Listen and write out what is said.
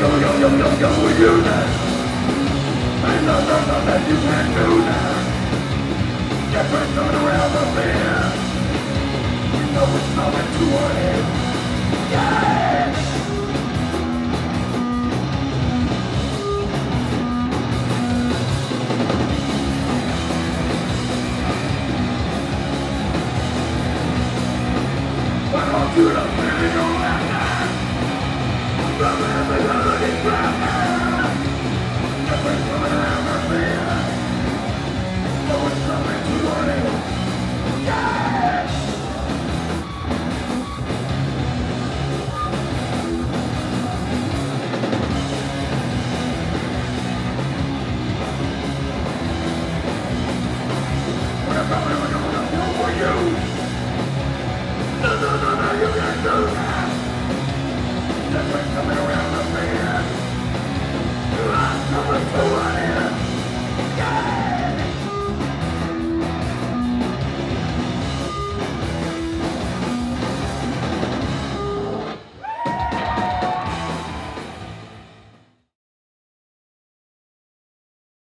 you now. Ain't nothing that you can't do now. Just around. You know it's coming. Yeah! I'll No, no, no, no, you can't do that. Coming around.